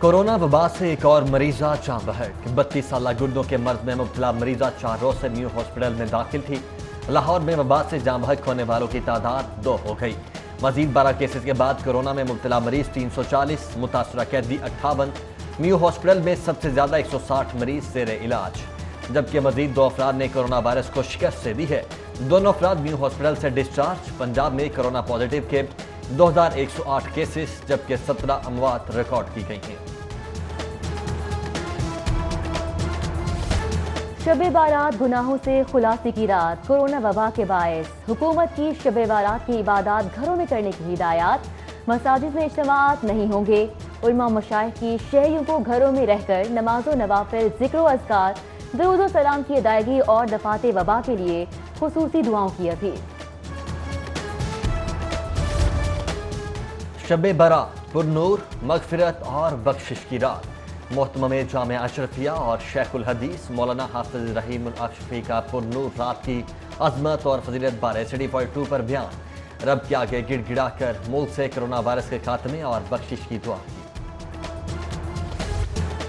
Corona वबा से एक और मरीजा जान बहक बत्तीस साल गुर्दों के मर्ज में मुबतला मरीजा चार रोज से न्यू हॉस्पिटल में दाखिल थी। लाहौर में वबा से जान बहक होने वालों की तादाद दो हो गई। मजीद बारह केसेस के बाद कोरोना में मुबतला मरीज़ तीन सौ चालीस, मुतासरा कैदी अट्ठावन। न्यू हॉस्पिटल में सबसे ज़्यादा एक सौ साठ मरीज़ जेर इलाज। जबकि मजीद दो अफराद ने कोरोना वायरस को शिकस्त से दी है। दोनों अफराद न्यू हॉस्पिटल से डिस्चार्ज, पंजाब में कोरोना पॉजिटिव के 2108 केसेस, जबकि 17 अमवात रिकॉर्ड की गई हैं। शब बारात गुनाहों से खुलासे की रात, कोरोना वबा के बायस। हुकूमत की शब बारात की इबादत घरों में करने की हिदायत। मसाजिद में इज्तमात नहीं होंगे। उलमा मशाइ की शहरीों को घरों में रहकर नमाजो नवाफिल ज़िक्र अजकार, दरूद सलाम की अदायगी और दफात वबा के लिए खसूसी दुआओं की अपील। शब बरा पुरनूर, मगफिरत और बख्शिश की रात। मोहतम जाम अशरफिया और शेखुल हदीस, मौलाना हाफिज रहीम अशरफी का पुरनूर रात की अजमत और फजीलत बारे सिटी पॉइंट टू पर बयान। रब के आगे गिड़गिड़ा कर मुल्क से कोरोना वायरस के खात्मे और बख्शिश की दुआ।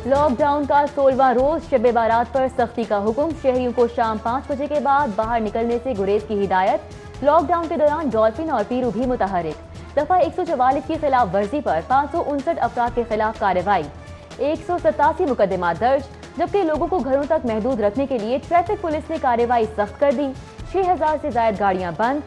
लॉकडाउन का सोलवा रोज शब बारात पर सख्ती का हुक्म। शहरियों को शाम पाँच बजे के बाद बाहर निकलने से गुरेज की हिदायत। लॉकडाउन के दौरान डॉल्फिन और पीरू भी मुतहरिक। दफ़ा एक सौ चवालीस की खिलाफ वर्जी पर पाँच सौ उनसठ अफराद के खिलाफ कार्रवाई। एक सौ सतासी मुकदमा दर्ज, जबकि लोगों को घरों तक महदूद रखने के लिए ट्रैफ़िक पुलिस ने कार्रवाई सख्त कर दी। छह हज़ार से जायद गाड़ियाँ बंद,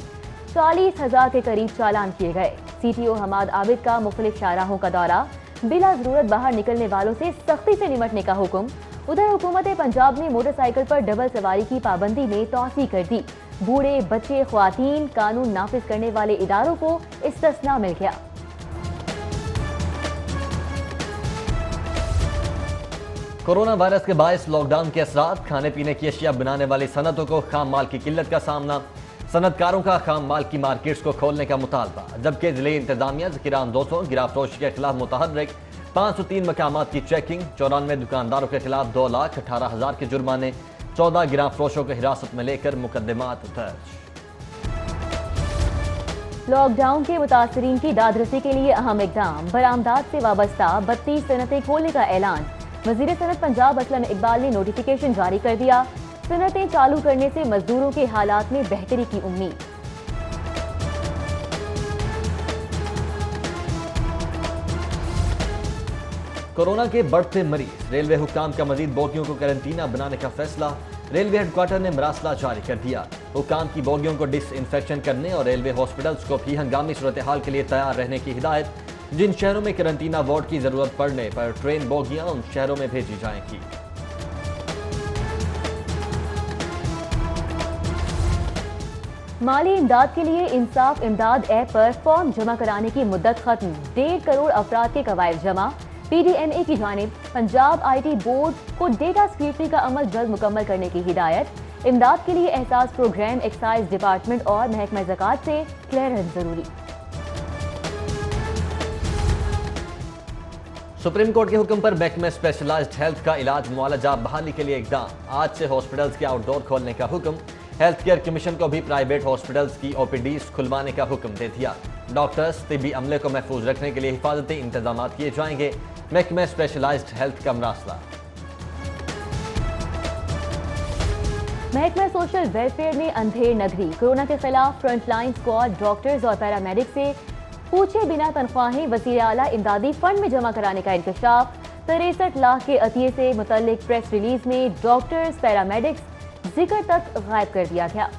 चालीस हज़ार के करीब चालान किए गए। सीटीओ हमाद आबिद का मुख्तलिफ़ शाहराहों का दौरा। बिला ज़रूरत बाहर निकलने वालों से सख्ती से निमटने का हुक्म। उधर हुकूमत पंजाब ने मोटरसाइकिल पर डबल सवारी की पाबंदी में तोसी कर दी। बूढ़े बच्चे, खुवातीन कानून नाफिज करने वाले इदारों को इस्तना मिल गया। कोरोना वायरस के बायस लॉकडाउन के असरा खाने पीने की अशिया बनाने वाली सनतों को खाम माल की किल्लत का सामना, सनतकारों का खाम माल की मार्केट्स को खोलने का मुतालबा, जबकि ज़िले इंतजामिया जकीरान दो सौ गिराफरोशी के खिलाफ मुतहरक पाँच सौ तीन मकाम की चेकिंग चौरानवे दुकानदारों के खिलाफ दो लाख अठारह हज़ार के जुर्माने, चौदह गिराफरोशों को हिरासत में लेकर मुकदमात दर्ज। लॉकडाउन के मुतासरीन की दादरसी के लिए अहम इकदाम बरामदात से वाबस्ता बत्तीस सनतें खोलने का ऐलान वज़ीर सनत पंजाब असलम इकबाल ने नोटिफिकेशन जारी कर दिया। सनतें चालू करने से मजदूरों के हालात में बेहतरी की उम्मीद। कोरोना के बढ़ते मरीज़, रेलवे हुकाम का मजीद बोगियों को करंटीना बनाने का फैसला। रेलवे हेडक्वार्टर ने मरासला जारी कर दिया। हुकाम की बोगियों को डिस इन्फेक्शन करने और रेलवे हॉस्पिटल्स को भी हंगामी सूरत हाल के लिए तैयार रहने की हिदायत। जिन शहरों में करंटीना वार्ड की ज़रूरत पड़ने पर ट्रेन बोगियाँ उन शहरों में भेजी जाएँगी। माली इमदाद के लिए इंसाफ इमदाद ऐप पर फॉर्म जमा कराने की मुद्दत खत्म। डेढ़ करोड़ अफराद के कवायद जमा। पीडीएमए की जानब, पंजाब आईटी बोर्ड को डेटा स्क्रूटनी का अमल जल्द मुकम्मल करने की हिदायत। इमदाद के लिए एहसास प्रोग्राम एक्साइज डिपार्टमेंट और महकमा जक़ात से क्लियरेंस ज़रूरी। सुप्रीम कोर्ट के हुक्म पर बैंक में स्पेशलाइज्ड हेल्थ का इलाज मुआलजा बहाली के लिए इकदाम। आज से हॉस्पिटल्स के आउटडोर खोलने का हुक्म। हेल्थ केयर कमीशन को भी प्राइवेट हॉस्पिटल्स की ओपीडी खुलवाने का हुक्म दे दिया। डॉक्टर्स तिबी अमले को महफूज रखने के लिए हिफाजती इंतज़ाम किए जाएँगे। महकमे स्पेशलाइज्ड हेल्थ का मरासला। महकमा सोशल वेलफेयर ने अंधेर नगरी। कोरोना के खिलाफ फ्रंटलाइन स्क्वाड डॉक्टर्स और पैरामेडिक से पूछे बिना तनख्वाहें वसी अला इमदादी फंड में जमा कराने का इंकशाफ। तिरसठ लाख के अतिये से मुतल प्रेस रिलीज़ में डॉक्टर्स, पैरामेडिक्स ज़िक्र तक गायब कर दिया गया।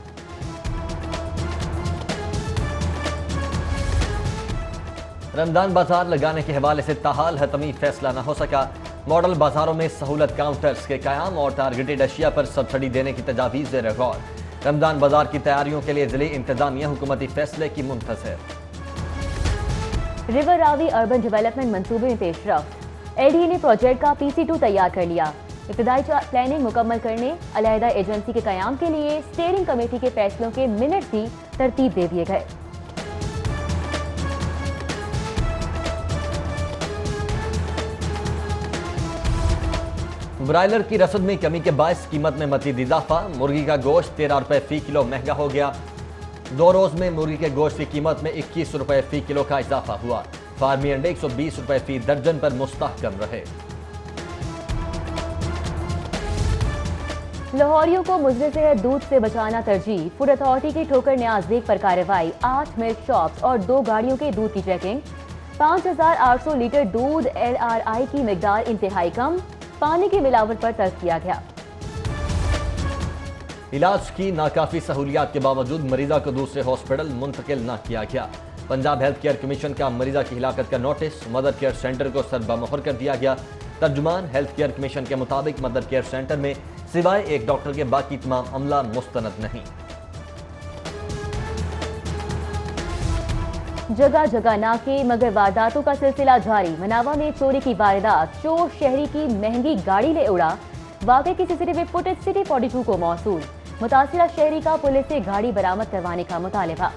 रमज़ान बाज़ार लगाने के हवाले से ताहाल हतमी फैसला न हो सका। मॉडल बाजारों में सहूलत काउंटर्स के क्याम और टारगेटेड अशिया पर सब्सिडी देने की तजावीज गौर। रमज़ान बाज़ार की तैयारियों के लिए ज़िले इंतजामिया हुकूमती फैसले की मुंतजर। रिवर रावी अर्बन डेवलपमेंट मंसूबे में पेशरफ एलडीए ने प्रोजेक्ट का पीसी टू तैयार कर लिया। इब्तदाई प्लानिंग मुकम्मल करने, अलहदा एजेंसी के क्याम के लिए स्टेयरिंग कमेटी के फैसलों के मिनट भी तरतीब दे दिए गए। ब्रायलर की रसद में कमी के बायस, कीमत में मजीद इजाफा, मुर्गी का गोश्त तेरह रुपए फ़ी किलो महँगा हो गया। दो रोज में मुर्गी के गोश्त की कीमत में इक्कीस रुपए फ़ी किलो का इजाफा हुआ। फार्मी अंडे एक सौ बीस रुपए फ़ी दर्जन पर मुस्तकम रहे। लाहौरियों को मुजरे से दूध से बचाना तरजीह। फ़ूड अथॉरिटी की ठोकर न्याजदेग पर कार्रवाई। आठ मिल्क शॉप्स और दो गाड़ियों के दूध की चेकिंग 5,800 लीटर दूध एलआरआई की मकदार इंतहाई कम। पानी की मिलावट पर तर्क किया गया। इलाज की नाकाफी सहूलियात के बावजूद मरीजा को दूसरे हॉस्पिटल मुंतकिल न किया गया। पंजाब हेल्थ केयर कमीशन का मरीजा की हिलाकत का नोटिस, मदर केयर सेंटर को सरबमोहर कर दिया गया। तर्जुमान हेल्थ केयर कमीशन के मुताबिक मदर केयर सेंटर में सिवाय एक डॉक्टर के बाकी तमाम अमला मुस्तनद नहीं। जगह जगह नाके, मगर वारदातों का सिलसिला जारी। मनावा में चोरी की वारदात, चोर शहरी की महँगी गाड़ी ले उड़ा। वाकई की सीसीटीवी फुटेज, सिटी 42 को मौसूल मुतासरा शहरी का पुलिस से गाड़ी बरामद करवाने का मुतालबा।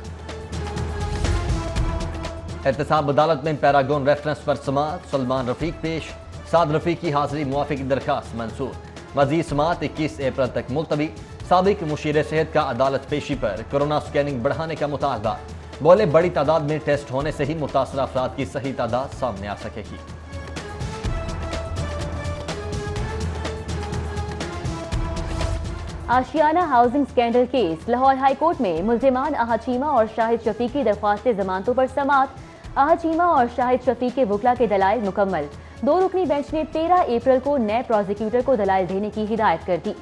एहतसाब अदालत में पैरागोन रेफरेंस पर समात। सलमान रफीक पेश। साद रफीक की हाजिरी मुआफ़ी की दरखास्त मंसूर मजीद समात इक्कीस अप्रैल तक मुलतवी। सबक मुशीर सेहत का अदालत पेशी पर कोरोना स्कैनिंग बढ़ाने का मुतालबा। बोले, बड़ी तादाद में टेस्ट होने से ही मुतासर अफराद की सही तादाद सामने आ सकेगी। Ashiana housing scandal case, Lahore high court में मुलजिमान आहचीमा और शाहिद शफीक की दरख्वास्त जमानतों पर समात आहचीमा और शाहिद शफीक के वकला के दलाइल मुकम्मल। दो रुकनी बेंच ने 13 अप्रैल को नए प्रोसिक्यूटर को दलाल देने की हिदायत कर दी।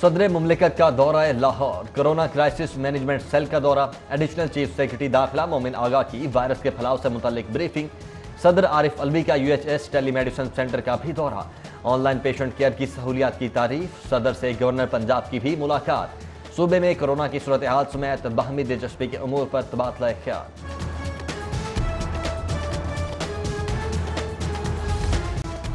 सदर मुमलिकत का दौरा है Lahore. Corona crisis management cell का दौरा। एडिशनल चीफ सेक्रेटरी दाखिला मोमिन आगा की वायरस के फैलाव से मुतलिक ब्रीफिंग। सदर आरिफ अलवी का यूएचएस टेलीमेडिसिन सेंटर का भी दौरा। ऑनलाइन पेशेंट केयर की सहूलियात की तारीफ़, सदर से गवर्नर पंजाब की भी मुलाकात। सूबे में कोरोना की सूरत हाल समेत बाहमी दिलचस्पी के अमूर पर तबादला ख्याल।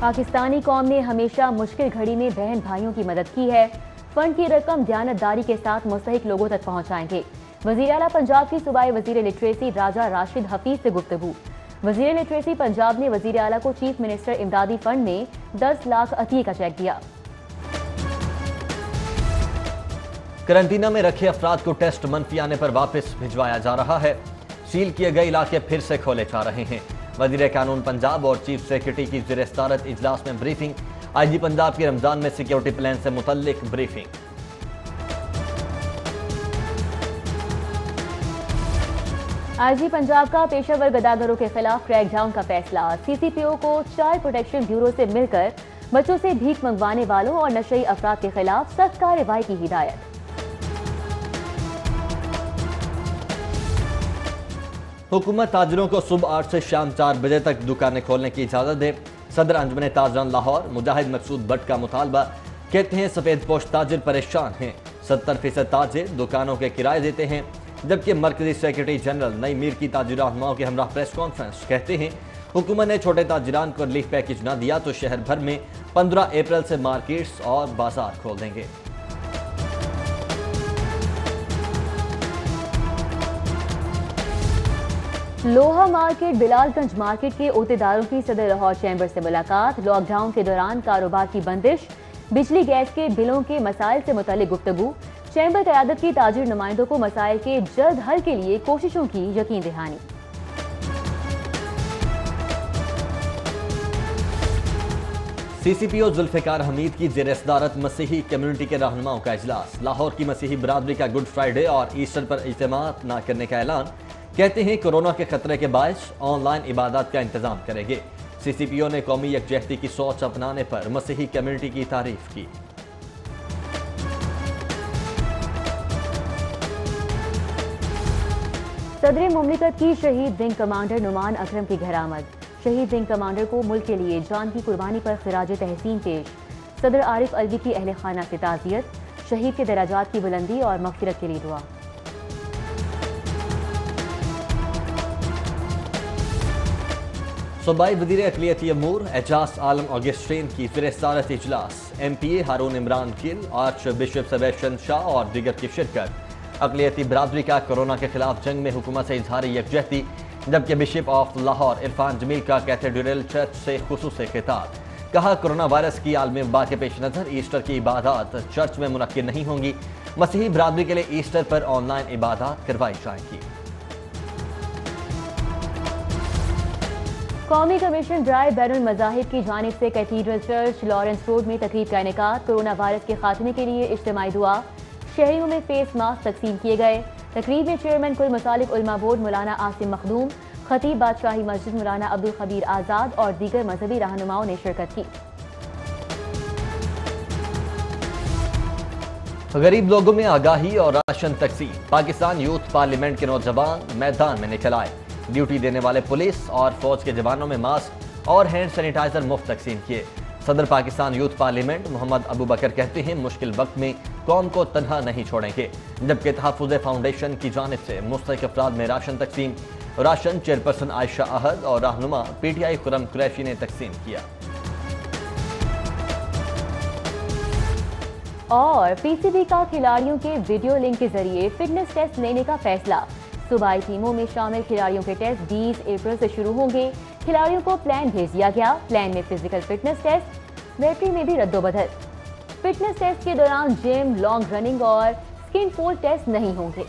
पाकिस्तानी कौम ने हमेशा मुश्किल घड़ी में बहन भाइयों की मदद की है। फंड की रकम दयानतदारी के साथ मुस्तक लोगों तक पहुंचाएँगे। वज़ीर अला पंजाब की सूबाई वज़ीर लिटरेसी राजा राशिद हफीज से गुफ्तगू। वज़ीर लिटरेसी पंजाब ने वज़ीर अला को चीफ मिनिस्टर इमदादी फंड में 10 लाख अतिये का चेक दिया। करंटीना में रखे अफराद को टेस्ट मनफी आने पर वापस भिजवाया जा रहा है। सील किए गए इलाके फिर से खोले जा रहे हैं। वज़ीर कानून पंजाब और चीफ सेक्रेटरी की जेर इजलास में ब्रीफिंग। आईजी पंजाब की रमज़ान में सिक्योरिटी प्लान से मुतलिक ब्रीफिंग। आईजी पंजाब का पेशेवर गदागरों के खिलाफ क्रैकडाउन का फैसला। सीसीपीओ को चाइल्ड प्रोटेक्शन ब्यूरो से मिलकर बच्चों से भीख मंगवाने वालों और नशई अफराद के खिलाफ सख्त कार्रवाई की हिदायत। हुकूमत ताजरों को सुबह आठ से शाम चार बजे तक दुकानें खोलने की इजाज़त दे। सदर अंजमन ताजरान, लाहौर। मुजाहिद मकसूद भट्ट का मुतालबा, कहते हैं, सफ़ेद पोश ताजिर परेशान हैं। सत्तर फ़ीसद ताजिर दुकानों के किराए देते हैं। जबकि मरकजी सेक्रेटरी जनरल नई मीर की ताजिर रहनुमाओं के हमरा प्रेस कॉन्फ्रेंस कहते हैं, हुकूमत ने छोटे ताजिरान को रिलीफ पैकेज न दिया तो शहर भर में पंद्रह अप्रैल से मार्केट्स और बाज़ार खोल देंगे। लोहा मार्केट बिलालगंज मार्केट के अहदेदारों की सदर लाहौर चैम्बर से मुलाकात। लॉकडाउन के दौरान कारोबार की बंदिश, बिजली गैस के बिलों के मसाइल से मुतल गुफ्तगु। चैम्बर क्यादत की ताजिर नुमाइंदों को मसाइल के जल्द हल के लिए कोशिशों की यकीन दहानी। सीसीपीओ जुल्फिकार हमीद की जेर सदारत मसीही कम्युनिटी के रहनुमाओं का अजलास लाहौर की मसीही बरदरी का गुड फ्राइडे और ईस्टर पर इज्तम न करने का ऐलान। कहते हैं, कोरोना के खतरे के बायस ऑनलाइन इबादत का इंतज़ाम करेंगे। सीसीपीओ ने कौमी यकजहती की सोच अपनाने पर मसीही कम्युनिटी की तारीफ़ की। सदर मुमलिकत की शहीद विंग कमांडर नुमान अकरम की घर आमद शहीद विंग कमांडर को मुल्क के लिए जान की कुर्बानी पर खराज तहसीन पेश। सदर आरिफ अलवी की अहल खाना से ताजियत, शहीद के दराजात की बुलंदी और मगफिरत के लिए दुआ। सूबाई वज़ीर अकलीती अमूर, एजाज आलम ऑगस्ट्रेन की फिरस्तारत इजलास। M P A Haroon Imran Gill, archbishop Sebastian Shaw और दिगर की शिरकत। अकलीती बरदरी का कोरोना के खिलाफ जंग में हुकूमत से इजहार यकजहती जबकि बिशप ऑफ़ लाहौर इरफान जमील का कैथेड्रल चर्च से खसूस खिताब। कहा, कोरोना वायरस की आलमी वबा के पेश नज़र, ईस्टर की इबादत चर्च में मुनद नहीं होंगी। मसीही बरादरी के लिए ईस्टर पर ऑनलाइन इबादत करवाई जाएँगी। कौमी कमीशन ड्राई बैन मजाहिब की जानब से कैथीड्रल चर्च लॉरेंस रोड में तकरीब का इनका कोरोना वायरस के खात्मे के लिए इज्तमाही दुआ। शहरियों में फेस मास्क तकसीम किए गए। तकरीब में चेयरमैन कुल मसालिक उलमा बोर्ड मौलाना आसिम मखदूम, खतीब बादशाही मस्जिद मौलाना अब्दुल खबीर आज़ाद और दीगर मजहबी रहनुमाओं ने शिरकत की। गरीब लोगों में आगाही और राशन तकसीम। पाकिस्तान यूथ पार्लियामेंट के नौजवान मैदान में निकल आए। ड्यूटी देने वाले पुलिस और फौज के जवानों में मास्क और हैंड सैनिटाइजर मुफ़्त तकसीम किए। सदर पाकिस्तान यूथ पार्लियामेंट मोहम्मद अबू बकर कहते हैं, मुश्किल वक्त में कौम को तनहा नहीं छोड़ेंगे। जबकि तहफुज फाउंडेशन की जानब से मुस्तक अफराद में राशन तकसीम, राशन चेयरपर्सन आयशा अहद और रहनुमा P T I Khurram Qureshi ने तकसीम किया। और पीसीबी का खिलाड़ियों के वीडियो लिंक के ज़रिए फिटनेस टेस्ट लेने का फैसला। सूबाई टीमों में शामिल खिलाड़ियों के टेस्ट 20 अप्रैल से शुरू होंगे। खिलाड़ियों को प्लान भेज दिया गया। प्लान में फ़िज़िकल फिटनेस टेस्ट बैटरी में भी रद्दोबदल। फिटनेस टेस्ट के दौरान जिम लॉन्ग रनिंग और स्किन फोल्ड टेस्ट नहीं होंगे।